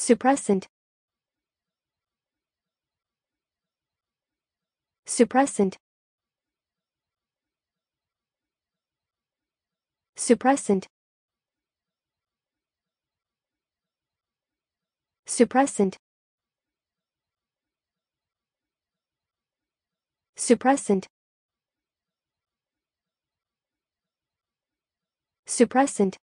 suppressant. Suppressant. Suppressant. Suppressant. Suppressant. Suppressant.